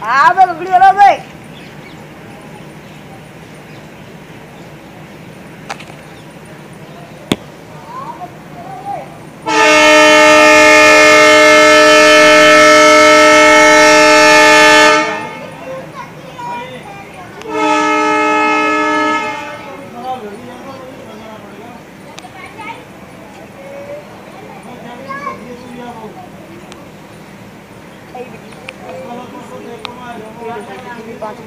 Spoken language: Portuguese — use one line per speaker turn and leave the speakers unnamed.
Ah, vai, guri, lá, vai. Thank you. પાંચ